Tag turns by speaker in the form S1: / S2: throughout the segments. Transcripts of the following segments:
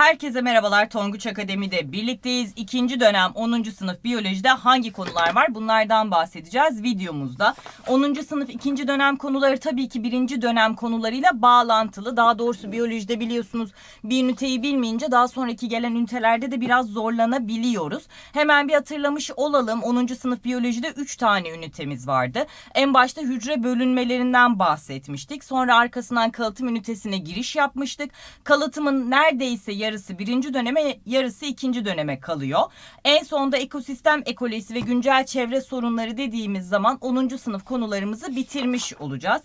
S1: Herkese merhabalar Tonguç Akademi'de birlikteyiz. İkinci dönem 10. sınıf biyolojide hangi konular var bunlardan bahsedeceğiz videomuzda. 10. sınıf ikinci dönem konuları tabii ki birinci dönem konularıyla bağlantılı. Daha doğrusu biyolojide biliyorsunuz bir üniteyi bilmeyince daha sonraki gelen ünitelerde de biraz zorlanabiliyoruz. Hemen bir hatırlamış olalım 10. sınıf biyolojide 3 tane ünitemiz vardı. En başta hücre bölünmelerinden bahsetmiştik. Sonra arkasından kalıtım ünitesine giriş yapmıştık. Kalıtımın neredeyse yarısı birinci döneme yarısı ikinci döneme kalıyor. En sonda ekosistem ekolojisi ve güncel çevre sorunları dediğimiz zaman 10. sınıf konularımızı bitirmiş olacağız.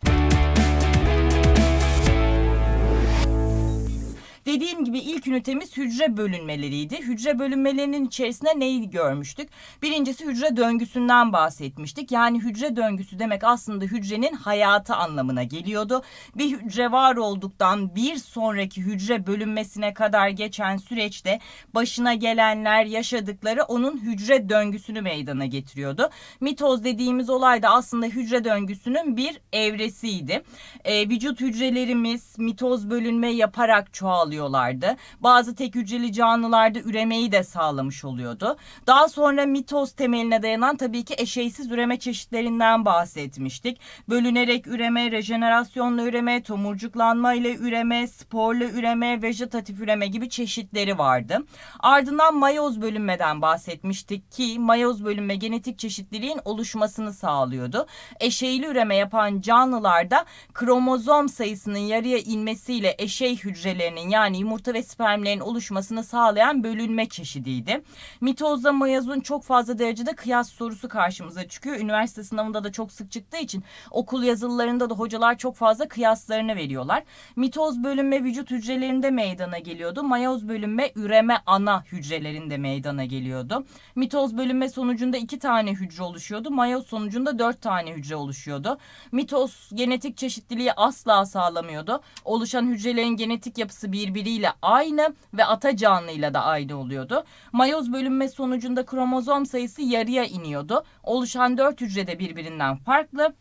S1: Dediğim gibi ilk ünitemiz hücre bölünmeleriydi. Hücre bölünmelerinin içerisinde neyi görmüştük? Birincisi hücre döngüsünden bahsetmiştik. Yani hücre döngüsü demek aslında hücrenin hayatı anlamına geliyordu. Bir hücre var olduktan bir sonraki hücre bölünmesine kadar geçen süreçte başına gelenler, yaşadıkları onun hücre döngüsünü meydana getiriyordu. Mitoz dediğimiz olay da aslında hücre döngüsünün bir evresiydi. Ee, vücut hücrelerimiz mitoz bölünme yaparak çoğalıyor oluyorlardı. Bazı tek hücreli canlılarda üremeyi de sağlamış oluyordu. Daha sonra mitoz temeline dayanan tabii ki eşeysiz üreme çeşitlerinden bahsetmiştik. Bölünerek üreme, rejenerasyonla üreme, tomurcuklanma ile üreme, sporla üreme, vejetatif üreme gibi çeşitleri vardı. Ardından mayoz bölünmeden bahsetmiştik ki mayoz bölünme genetik çeşitliliğin oluşmasını sağlıyordu. Eşeyli üreme yapan canlılarda kromozom sayısının yarıya inmesiyle eşey hücrelerinin yani yani yumurta ve spermlerin oluşmasını sağlayan bölünme çeşidiydi. Mitozla mayozun çok fazla derecede kıyas sorusu karşımıza çıkıyor. Üniversite sınavında da çok sık çıktığı için okul yazılılarında da hocalar çok fazla kıyaslarını veriyorlar. Mitoz bölünme vücut hücrelerinde meydana geliyordu. Mayoz bölünme üreme ana hücrelerinde meydana geliyordu. Mitoz bölünme sonucunda iki tane hücre oluşuyordu. Mayoz sonucunda dört tane hücre oluşuyordu. Mitoz genetik çeşitliliği asla sağlamıyordu. Oluşan hücrelerin genetik yapısı bir birbiriyle aynı ve ata canlıyla da aynı oluyordu. Mayoz bölünme sonucunda kromozom sayısı yarıya iniyordu. Oluşan dört hücre de birbirinden farklı.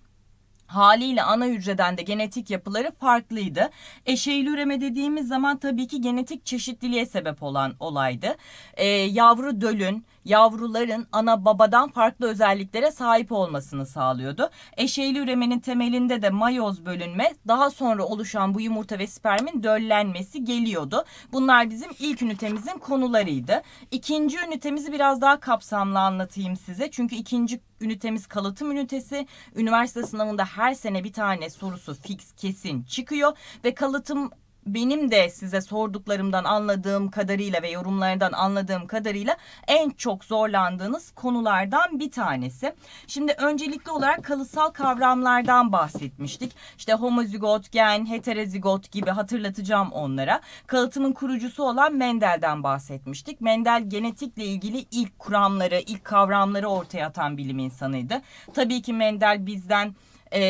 S1: Haliyle ana hücreden de genetik yapıları farklıydı. Eşeyli üreme dediğimiz zaman tabii ki genetik çeşitliliğe sebep olan olaydı. Ee, yavru dölün, yavruların ana babadan farklı özelliklere sahip olmasını sağlıyordu. Eşeyli üremenin temelinde de mayoz bölünme, daha sonra oluşan bu yumurta ve spermin döllenmesi geliyordu. Bunlar bizim ilk ünitemizin konularıydı. İkinci ünitemizi biraz daha kapsamlı anlatayım size. Çünkü ikinci ünitemiz kalıtım ünitesi. Üniversite sınavında her sene bir tane sorusu fix kesin çıkıyor ve kalıtım benim de size sorduklarımdan anladığım kadarıyla ve yorumlardan anladığım kadarıyla en çok zorlandığınız konulardan bir tanesi. Şimdi öncelikli olarak kalıtsal kavramlardan bahsetmiştik. İşte homozigot, gen, heterozigot gibi hatırlatacağım onlara. Kalıtımın kurucusu olan Mendel'den bahsetmiştik. Mendel genetikle ilgili ilk kuramları, ilk kavramları ortaya atan bilim insanıydı. Tabii ki Mendel bizden e,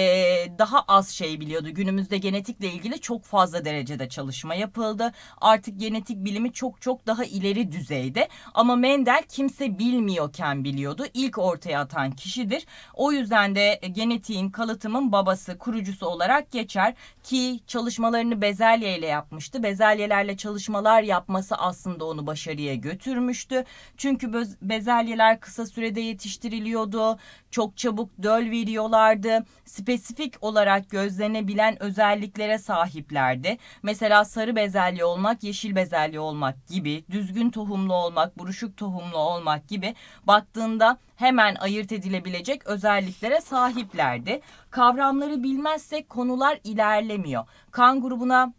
S1: daha az şey biliyordu. Günümüzde genetikle ilgili çok fazla derecede çalışma yapıldı. Artık genetik bilimi çok çok daha ileri düzeyde. Ama Mendel kimse bilmiyorken biliyordu. İlk ortaya atan kişidir. O yüzden de genetiğin, kalıtımın babası, kurucusu olarak geçer ki çalışmalarını bezelye ile yapmıştı. Bezelyelerle çalışmalar yapması aslında onu başarıya götürmüştü. Çünkü bezelyeler kısa sürede yetiştiriliyordu. Çok çabuk döl veriyorlardı spesifik olarak gözlenebilen özelliklere sahiplerdi. Mesela sarı bezelye olmak, yeşil bezelye olmak gibi, düzgün tohumlu olmak, buruşuk tohumlu olmak gibi baktığında hemen ayırt edilebilecek özelliklere sahiplerdi. Kavramları bilmezsek konular ilerlemiyor. Kan grubuna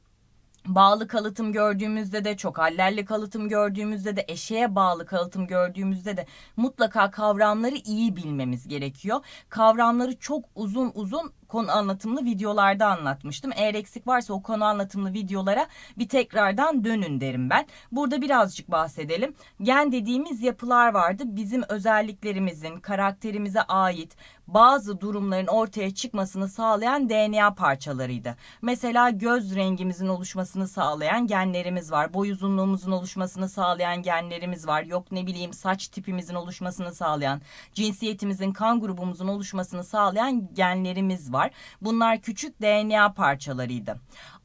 S1: bağlı kalıtım gördüğümüzde de çok hallerli kalıtım gördüğümüzde de eşeğe bağlı kalıtım gördüğümüzde de mutlaka kavramları iyi bilmemiz gerekiyor. Kavramları çok uzun uzun konu anlatımlı videolarda anlatmıştım. Eğer eksik varsa o konu anlatımlı videolara bir tekrardan dönün derim ben. Burada birazcık bahsedelim. Gen dediğimiz yapılar vardı. Bizim özelliklerimizin, karakterimize ait bazı durumların ortaya çıkmasını sağlayan DNA parçalarıydı. Mesela göz rengimizin oluşmasını sağlayan genlerimiz var. Boy uzunluğumuzun oluşmasını sağlayan genlerimiz var. Yok ne bileyim saç tipimizin oluşmasını sağlayan, cinsiyetimizin, kan grubumuzun oluşmasını sağlayan genlerimiz var var. Bunlar küçük DNA parçalarıydı.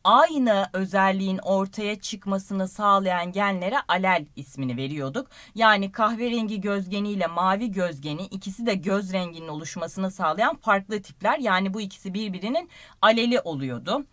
S1: aynı özelliğin ortaya çıkmasını sağlayan genlere alel ismini veriyorduk. Yani kahverengi gözgeniyle mavi gözgeni ikisi de göz renginin oluşmasını sağlayan farklı tipler. Yani bu ikisi birbirinin aleli oluyordu.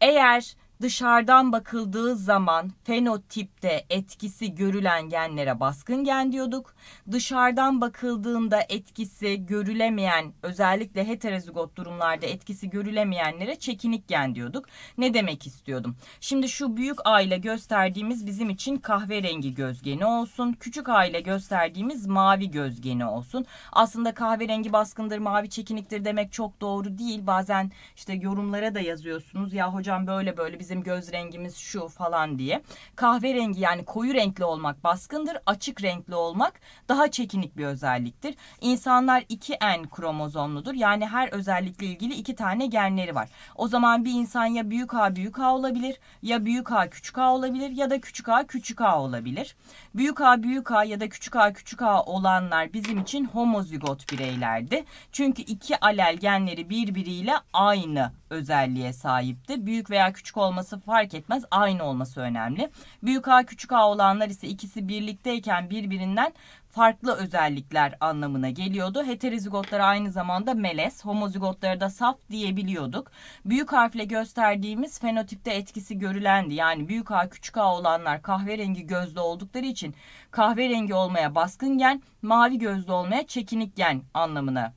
S1: Eğer dışarıdan bakıldığı zaman fenotipte etkisi görülen genlere baskın gen diyorduk. Dışarıdan bakıldığında etkisi görülemeyen özellikle heterozigot durumlarda etkisi görülemeyenlere çekinik gen diyorduk. Ne demek istiyordum? Şimdi şu büyük A ile gösterdiğimiz bizim için kahverengi gözgeni olsun. Küçük A ile gösterdiğimiz mavi gözgeni olsun. Aslında kahverengi baskındır, mavi çekiniktir demek çok doğru değil. Bazen işte yorumlara da yazıyorsunuz. Ya hocam böyle böyle bizim göz rengimiz şu falan diye. Kahverengi yani koyu renkli olmak baskındır. Açık renkli olmak daha çekinik bir özelliktir. İnsanlar 2N kromozomludur. Yani her özellikle ilgili iki tane genleri var. O zaman bir insan ya büyük A büyük A olabilir ya büyük A küçük A olabilir ya da küçük A küçük A olabilir. Büyük A büyük A ya da küçük A küçük A olanlar bizim için homozigot bireylerdi. Çünkü iki alel genleri birbiriyle aynı özelliğe sahipti. Büyük veya küçük olması fark etmez. Aynı olması önemli. Büyük A küçük A olanlar ise ikisi birlikteyken birbirinden farklı özellikler anlamına geliyordu. Heterozigotlara aynı zamanda melez, homozigotlara da saf diyebiliyorduk. Büyük harfle gösterdiğimiz fenotipte etkisi görülendi. Yani büyük A küçük A olanlar kahverengi gözlü oldukları için kahverengi olmaya baskın gen, mavi gözlü olmaya çekinik gen anlamına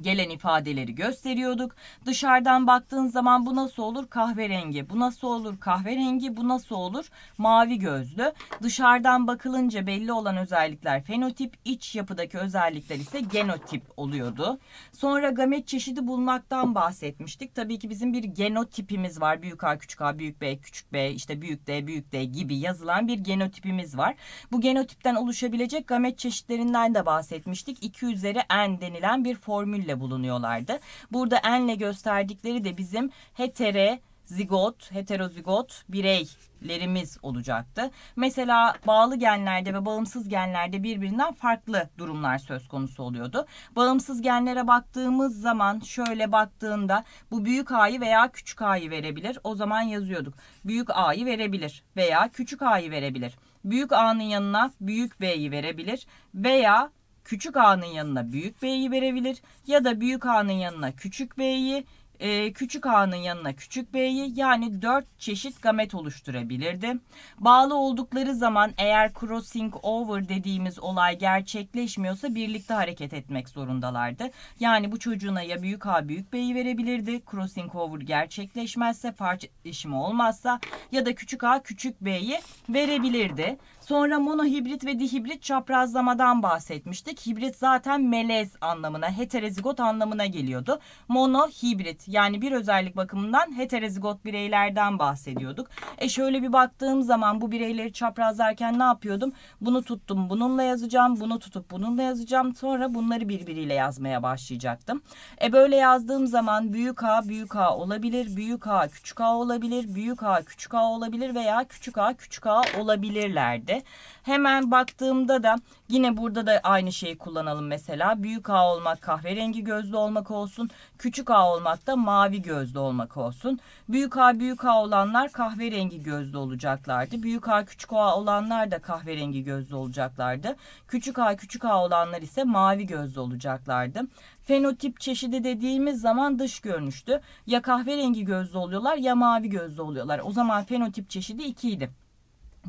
S1: gelen ifadeleri gösteriyorduk. Dışarıdan baktığın zaman bu nasıl olur? Kahverengi. Bu nasıl olur? Kahverengi. Bu nasıl olur? Mavi gözlü. Dışarıdan bakılınca belli olan özellikler fenotip, iç yapıdaki özellikler ise genotip oluyordu. Sonra gamet çeşidi bulmaktan bahsetmiştik. Tabii ki bizim bir genotipimiz var. Büyük A, küçük A, büyük B, küçük B, işte büyük D, büyük D gibi yazılan bir genotipimiz var. Bu genotipten oluşabilecek gamet çeşitlerinden de bahsetmiştik. 2 üzeri n denilen bir formül formülle bulunuyorlardı. Burada enle gösterdikleri de bizim hetere zigot, heterozigot bireylerimiz olacaktı. Mesela bağlı genlerde ve bağımsız genlerde birbirinden farklı durumlar söz konusu oluyordu. Bağımsız genlere baktığımız zaman şöyle baktığında bu büyük A'yı veya küçük A'yı verebilir. O zaman yazıyorduk. Büyük A'yı verebilir veya küçük A'yı verebilir. Büyük A'nın yanına büyük B'yi verebilir veya küçük a'nın yanına büyük b'yi verebilir ya da büyük a'nın yanına küçük b'yi e, küçük a'nın yanına küçük b'yi yani 4 çeşit gamet oluşturabilirdi. Bağlı oldukları zaman eğer crossing over dediğimiz olay gerçekleşmiyorsa birlikte hareket etmek zorundalardı. Yani bu çocuğuna ya büyük a büyük b'yi verebilirdi. Crossing over gerçekleşmezse parça işimi olmazsa ya da küçük a küçük b'yi verebilirdi. Sonra monohibrit ve dihibrit çaprazlamadan bahsetmiştik. Hibrit zaten melez anlamına, heterozigot anlamına geliyordu. Monohibrit yani bir özellik bakımından heterozigot bireylerden bahsediyorduk. E şöyle bir baktığım zaman bu bireyleri çaprazlarken ne yapıyordum? Bunu tuttum bununla yazacağım, bunu tutup bununla yazacağım. Sonra bunları birbiriyle yazmaya başlayacaktım. E böyle yazdığım zaman büyük A büyük A olabilir, büyük A küçük A olabilir, büyük A küçük A olabilir veya küçük A küçük A olabilirlerdi şekilde. Hemen baktığımda da yine burada da aynı şeyi kullanalım mesela. Büyük A olmak kahverengi gözlü olmak olsun. Küçük A olmak da mavi gözlü olmak olsun. Büyük A büyük A olanlar kahverengi gözlü olacaklardı. Büyük A küçük A olanlar da kahverengi gözlü olacaklardı. Küçük A küçük A olanlar ise mavi gözlü olacaklardı. Fenotip çeşidi dediğimiz zaman dış görünüştü. Ya kahverengi gözlü oluyorlar ya mavi gözlü oluyorlar. O zaman fenotip çeşidi 2 idi.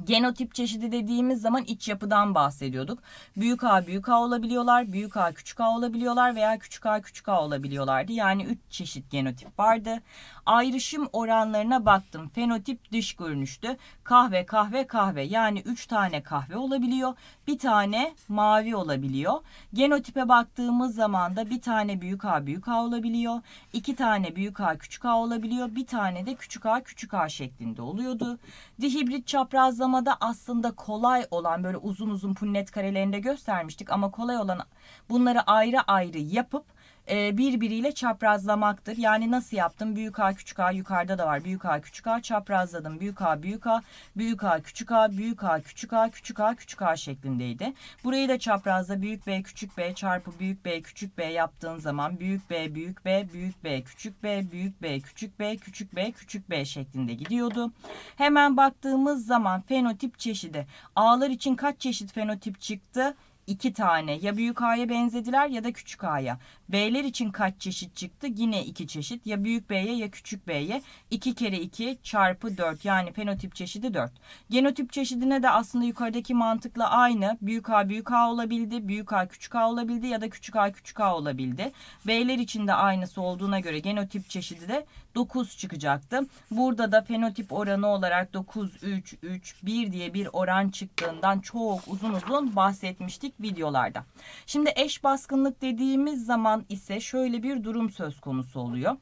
S1: Genotip çeşidi dediğimiz zaman iç yapıdan bahsediyorduk. Büyük A büyük A olabiliyorlar, büyük A küçük A olabiliyorlar veya küçük A küçük A olabiliyorlardı. Yani 3 çeşit genotip vardı. Ayrışım oranlarına baktım. Fenotip dış görünüştü. Kahve kahve kahve yani 3 tane kahve olabiliyor. Bir tane mavi olabiliyor. Genotipe baktığımız zaman da bir tane büyük A büyük A olabiliyor. iki tane büyük A küçük A olabiliyor. Bir tane de küçük A küçük A şeklinde oluyordu. Dihibrit çaprazlama kodlamada aslında kolay olan böyle uzun uzun punnet karelerinde göstermiştik ama kolay olan bunları ayrı ayrı yapıp e, birbiriyle çaprazlamaktır. Yani nasıl yaptım? Büyük A küçük A yukarıda da var. Büyük A küçük A çaprazladım. Büyük A büyük A, büyük A küçük A, büyük A küçük A, küçük A küçük A şeklindeydi. Burayı da çaprazla büyük B küçük B çarpı büyük B küçük B yaptığın zaman büyük B büyük B büyük B küçük B büyük B küçük B küçük B küçük B şeklinde gidiyordu. Hemen baktığımız zaman fenotip çeşidi. A'lar için kaç çeşit fenotip çıktı? İki tane ya büyük A'ya benzediler ya da küçük A'ya. B'ler için kaç çeşit çıktı? Yine iki çeşit ya büyük B'ye ya küçük B'ye. 2 kere 2 çarpı 4 yani fenotip çeşidi 4. Genotip çeşidine de aslında yukarıdaki mantıkla aynı. Büyük A büyük A olabildi, büyük A küçük A olabildi ya da küçük A küçük A olabildi. B'ler için de aynısı olduğuna göre genotip çeşidi de 9 çıkacaktı. Burada da fenotip oranı olarak 9, 3, 3, 1 diye bir oran çıktığından çok uzun uzun bahsetmiştik videolarda. Şimdi eş baskınlık dediğimiz zaman ise şöyle bir durum söz konusu oluyor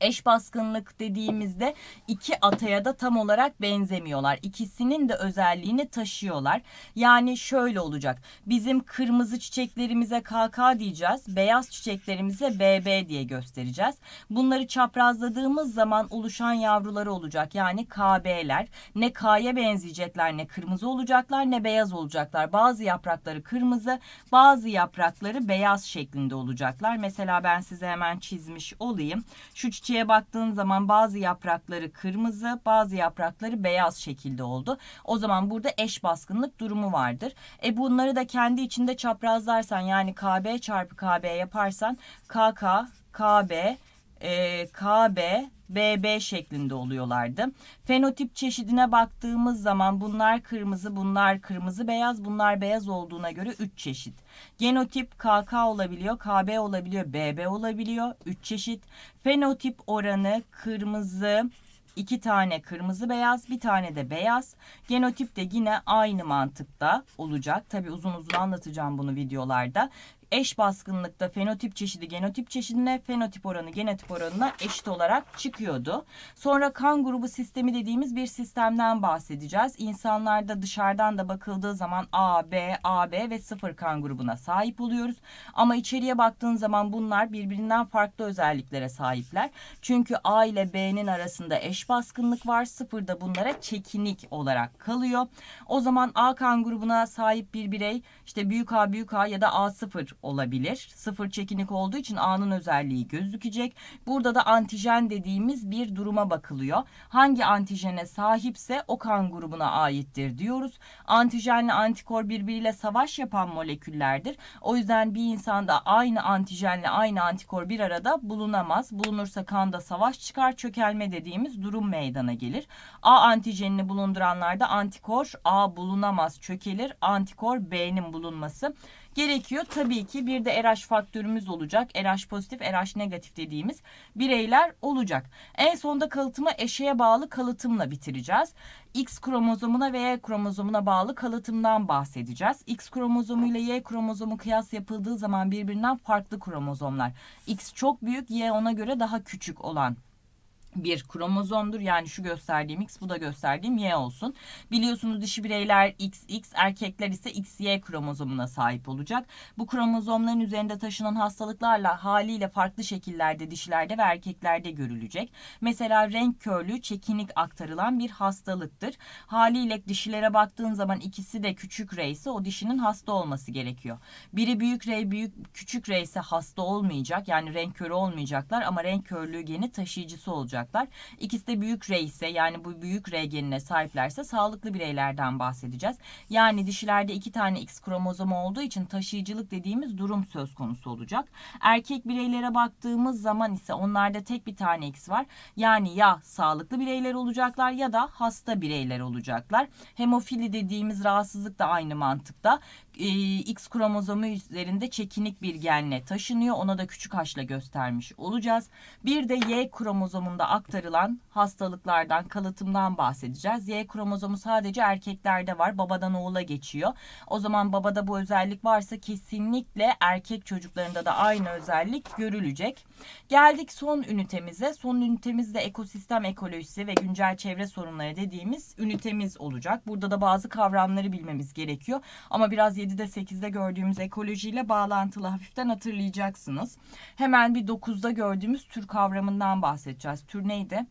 S1: eş baskınlık dediğimizde iki ataya da tam olarak benzemiyorlar. İkisinin de özelliğini taşıyorlar. Yani şöyle olacak. Bizim kırmızı çiçeklerimize KK diyeceğiz. Beyaz çiçeklerimize BB diye göstereceğiz. Bunları çaprazladığımız zaman oluşan yavruları olacak. Yani KB'ler. Ne K'ya benzeyecekler ne kırmızı olacaklar ne beyaz olacaklar. Bazı yaprakları kırmızı bazı yaprakları beyaz şeklinde olacaklar. Mesela ben size hemen çizmiş olayım. Şu çiçek çiçeğe baktığın zaman bazı yaprakları kırmızı, bazı yaprakları beyaz şekilde oldu. O zaman burada eş baskınlık durumu vardır. E bunları da kendi içinde çaprazlarsan yani KB çarpı KB yaparsan KK, KB, e, KB, BB şeklinde oluyorlardı. Fenotip çeşidine baktığımız zaman bunlar kırmızı, bunlar kırmızı beyaz, bunlar beyaz olduğuna göre 3 çeşit. Genotip KK olabiliyor, KB olabiliyor, BB olabiliyor. 3 çeşit. Fenotip oranı kırmızı, iki tane kırmızı beyaz bir tane de beyaz. Genotip de yine aynı mantıkta olacak. Tabi uzun uzun anlatacağım bunu videolarda eş baskınlıkta fenotip çeşidi genotip çeşidine, fenotip oranı genotip oranına eşit olarak çıkıyordu. Sonra kan grubu sistemi dediğimiz bir sistemden bahsedeceğiz. İnsanlarda dışarıdan da bakıldığı zaman A, B, AB ve sıfır kan grubuna sahip oluyoruz. Ama içeriye baktığın zaman bunlar birbirinden farklı özelliklere sahipler. Çünkü A ile B'nin arasında eş baskınlık var. Sıfır da bunlara çekinik olarak kalıyor. O zaman A kan grubuna sahip bir birey işte büyük A büyük A ya da A0 olabilir. Sıfır çekinik olduğu için A'nın özelliği gözükecek. Burada da antijen dediğimiz bir duruma bakılıyor. Hangi antijene sahipse o kan grubuna aittir diyoruz. Antijenle antikor birbiriyle savaş yapan moleküllerdir. O yüzden bir insanda aynı antijenle aynı antikor bir arada bulunamaz. Bulunursa kanda savaş çıkar, çökelme dediğimiz durum meydana gelir. A antijenini bulunduranlarda antikor A bulunamaz, çökelir. Antikor B'nin bulunması gerekiyor. Tabii ki bir de RH faktörümüz olacak. RH pozitif, RH negatif dediğimiz bireyler olacak. En sonda kalıtımı eşeğe bağlı kalıtımla bitireceğiz. X kromozomuna ve Y kromozomuna bağlı kalıtımdan bahsedeceğiz. X kromozomu ile Y kromozomu kıyas yapıldığı zaman birbirinden farklı kromozomlar. X çok büyük, Y ona göre daha küçük olan bir kromozomdur. Yani şu gösterdiğim X bu da gösterdiğim Y olsun. Biliyorsunuz dişi bireyler XX erkekler ise XY kromozomuna sahip olacak. Bu kromozomların üzerinde taşınan hastalıklarla haliyle farklı şekillerde dişilerde ve erkeklerde görülecek. Mesela renk körlüğü çekinik aktarılan bir hastalıktır. Haliyle dişilere baktığın zaman ikisi de küçük R ise o dişinin hasta olması gerekiyor. Biri büyük R büyük küçük R ise hasta olmayacak. Yani renk körü olmayacaklar ama renk körlüğü geni taşıyıcısı olacak olacaklar. İkisi de büyük R ise yani bu büyük R genine sahiplerse sağlıklı bireylerden bahsedeceğiz. Yani dişilerde iki tane X kromozomu olduğu için taşıyıcılık dediğimiz durum söz konusu olacak. Erkek bireylere baktığımız zaman ise onlarda tek bir tane X var. Yani ya sağlıklı bireyler olacaklar ya da hasta bireyler olacaklar. Hemofili dediğimiz rahatsızlık da aynı mantıkta. X kromozomu üzerinde çekinik bir genle taşınıyor. Ona da küçük haşla göstermiş olacağız. Bir de Y kromozomunda aktarılan hastalıklardan, kalıtımdan bahsedeceğiz. Y kromozomu sadece erkeklerde var. Babadan oğula geçiyor. O zaman babada bu özellik varsa kesinlikle erkek çocuklarında da aynı özellik görülecek. Geldik son ünitemize. Son ünitemizde ekosistem ekolojisi ve güncel çevre sorunları dediğimiz ünitemiz olacak. Burada da bazı kavramları bilmemiz gerekiyor. Ama biraz 7'de 8'de gördüğümüz ekolojiyle bağlantılı hafiften hatırlayacaksınız. Hemen bir 9'da gördüğümüz tür kavramından bahsedeceğiz. Tür neydi?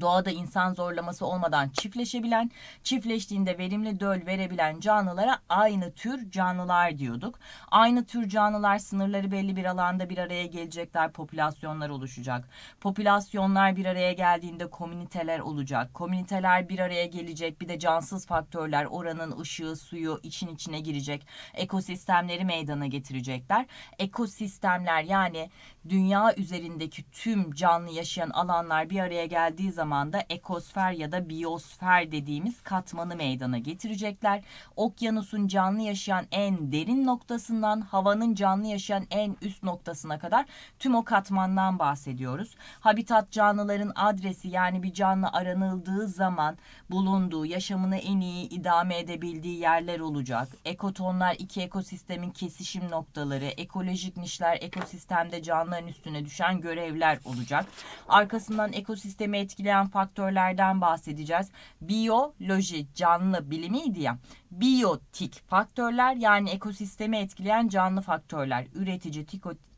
S1: Doğada insan zorlaması olmadan çiftleşebilen, çiftleştiğinde verimli döl verebilen canlılara aynı tür canlılar diyorduk. Aynı tür canlılar sınırları belli bir alanda bir araya gelecekler, popülasyonlar oluşacak. Popülasyonlar bir araya geldiğinde komüniteler olacak. Komüniteler bir araya gelecek, bir de cansız faktörler oranın ışığı, suyu için içine girecek. Ekosistemleri meydana getirecekler. Ekosistemler yani dünya üzerindeki tüm canlı yaşayan alanlar bir araya geldiği zaman da ekosfer ya da biyosfer dediğimiz katmanı meydana getirecekler. Okyanusun canlı yaşayan en derin noktasından havanın canlı yaşayan en üst noktasına kadar tüm o katmandan bahsediyoruz. Habitat canlıların adresi yani bir canlı aranıldığı zaman bulunduğu, yaşamını en iyi idame edebildiği yerler olacak. Ekotonlar iki ekosistemin kesişim noktaları, ekolojik nişler ekosistemde canlıların üstüne düşen görevler olacak. Arkasından ekosistemi etkileyen faktörlerden bahsedeceğiz. Biyoloji canlı bilimiydi ya. Biyotik faktörler yani ekosistemi etkileyen canlı faktörler. Üretici,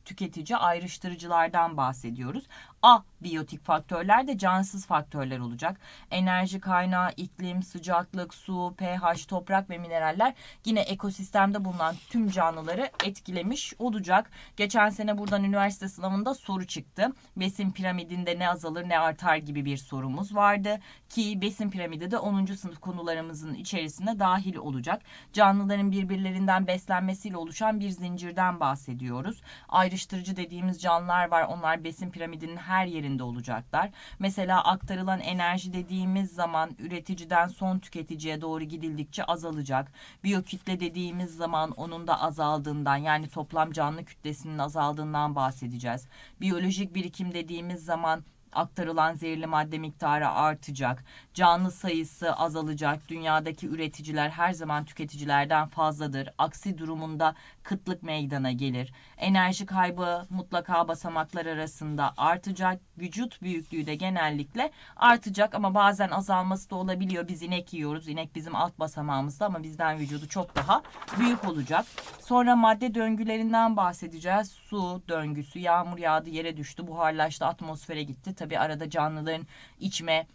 S1: tüketici ayrıştırıcılardan bahsediyoruz. A biyotik faktörler de cansız faktörler olacak. Enerji kaynağı, iklim, sıcaklık, su, pH, toprak ve mineraller yine ekosistemde bulunan tüm canlıları etkilemiş olacak. Geçen sene buradan üniversite sınavında soru çıktı. Besin piramidinde ne azalır ne artar gibi bir sorumuz vardı. Ki besin piramidi de 10. sınıf konularımızın içerisine dahil olacak. Canlıların birbirlerinden beslenmesiyle oluşan bir zincirden bahsediyoruz. Ayrıştırıcı dediğimiz canlılar var. Onlar besin piramidinin her yerinde olacaklar. Mesela aktarılan enerji dediğimiz zaman üreticiden son tüketiciye doğru gidildikçe azalacak. Biyokütle dediğimiz zaman onun da azaldığından yani toplam canlı kütlesinin azaldığından bahsedeceğiz. Biyolojik birikim dediğimiz zaman aktarılan zehirli madde miktarı artacak. Canlı sayısı azalacak. Dünyadaki üreticiler her zaman tüketicilerden fazladır. Aksi durumunda kıtlık meydana gelir. Enerji kaybı mutlaka basamaklar arasında artacak. Vücut büyüklüğü de genellikle artacak ama bazen azalması da olabiliyor. Biz inek yiyoruz. İnek bizim alt basamağımızda ama bizden vücudu çok daha büyük olacak. Sonra madde döngülerinden bahsedeceğiz. Su döngüsü, yağmur yağdı, yere düştü, buharlaştı, atmosfere gitti. Tabii arada canlıların içme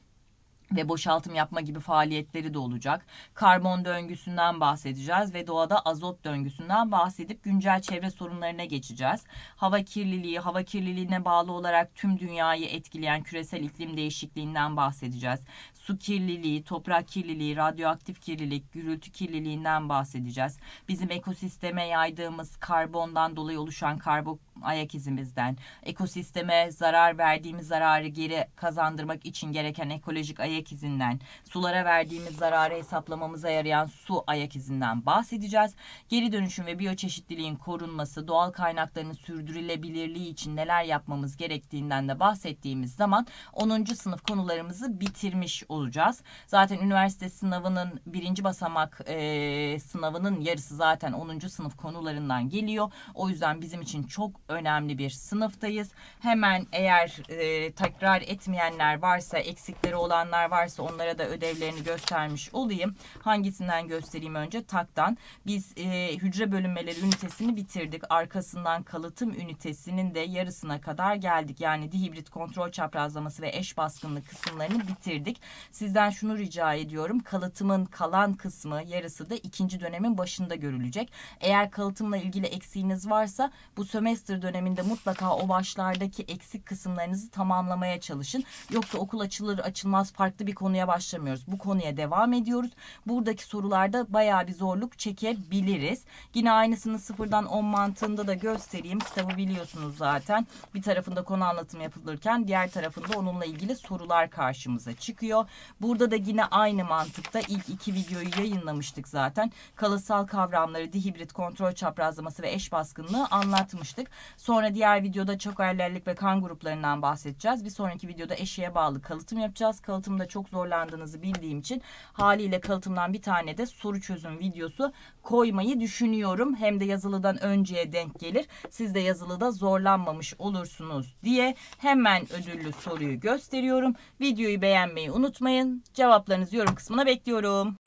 S1: ve boşaltım yapma gibi faaliyetleri de olacak. Karbon döngüsünden bahsedeceğiz ve doğada azot döngüsünden bahsedip güncel çevre sorunlarına geçeceğiz. Hava kirliliği, hava kirliliğine bağlı olarak tüm dünyayı etkileyen küresel iklim değişikliğinden bahsedeceğiz. Su kirliliği, toprak kirliliği, radyoaktif kirlilik, gürültü kirliliğinden bahsedeceğiz. Bizim ekosisteme yaydığımız karbondan dolayı oluşan karbon ayak izimizden, ekosisteme zarar verdiğimiz zararı geri kazandırmak için gereken ekolojik ayak izinden, sulara verdiğimiz zararı hesaplamamıza yarayan su ayak izinden bahsedeceğiz. Geri dönüşüm ve biyoçeşitliliğin korunması, doğal kaynakların sürdürülebilirliği için neler yapmamız gerektiğinden de bahsettiğimiz zaman 10. sınıf konularımızı bitirmiş olacağız. Zaten üniversite sınavının birinci basamak e, sınavının yarısı zaten 10. sınıf konularından geliyor. O yüzden bizim için çok önemli bir sınıftayız. Hemen eğer e, tekrar etmeyenler varsa, eksikleri olanlar varsa onlara da ödevlerini göstermiş olayım. Hangisinden göstereyim önce? TAK'tan. Biz e, hücre bölünmeleri ünitesini bitirdik. Arkasından kalıtım ünitesinin de yarısına kadar geldik. Yani dihibrit kontrol çaprazlaması ve eş baskınlı kısımlarını bitirdik. Sizden şunu rica ediyorum. Kalıtımın kalan kısmı yarısı da ikinci dönemin başında görülecek. Eğer kalıtımla ilgili eksiğiniz varsa bu sömestr döneminde mutlaka o başlardaki eksik kısımlarınızı tamamlamaya çalışın. Yoksa okul açılır açılmaz farklı bir konuya başlamıyoruz. Bu konuya devam ediyoruz. Buradaki sorularda bayağı bir zorluk çekebiliriz. Yine aynısını sıfırdan 10 mantığında da göstereyim. Kitabı biliyorsunuz zaten. Bir tarafında konu anlatımı yapılırken diğer tarafında onunla ilgili sorular karşımıza çıkıyor. Burada da yine aynı mantıkta ilk iki videoyu yayınlamıştık zaten. Kalıtsal kavramları, dihibrit, kontrol çaprazlaması ve eş baskınlığı anlatmıştık. Sonra diğer videoda çok erlerlik ve kan gruplarından bahsedeceğiz. Bir sonraki videoda eşiğe bağlı kalıtım yapacağız. Kalıtımda çok zorlandığınızı bildiğim için haliyle kalıtımdan bir tane de soru çözüm videosu koymayı düşünüyorum. Hem de yazılıdan önceye denk gelir. Siz de yazılıda zorlanmamış olursunuz diye hemen ödüllü soruyu gösteriyorum. Videoyu beğenmeyi unutmayın. Cevaplarınızı yorum kısmına bekliyorum.